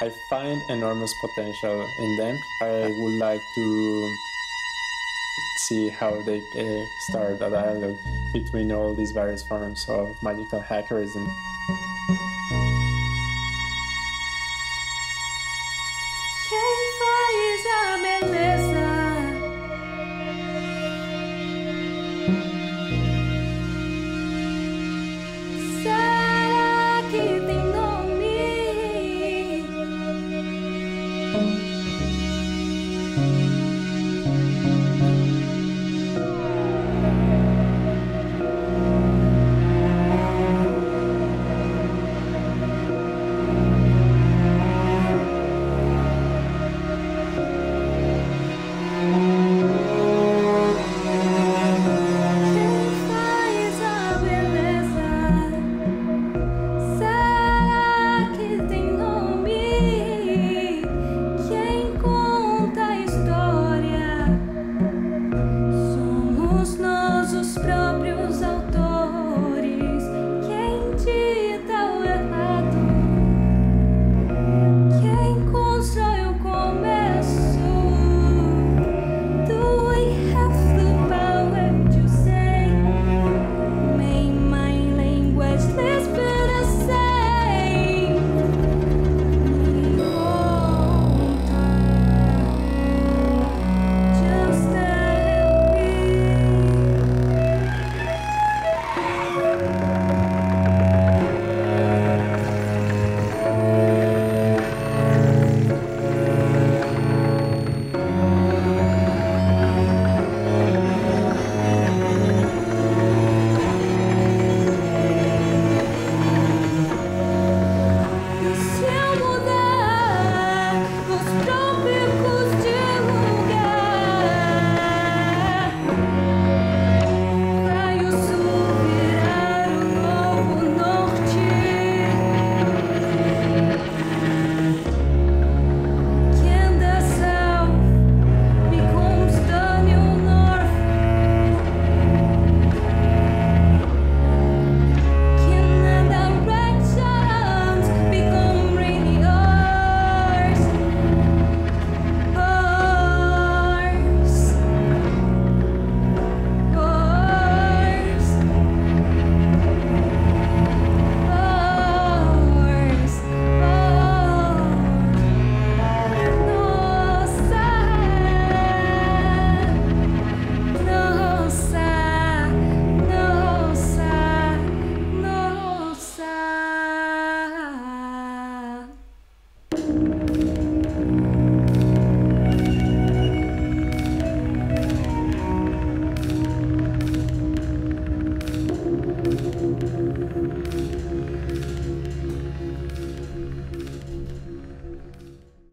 I find enormous potential in them. I would like to see how they uh, start a dialogue between all these various forms of magical hackerism.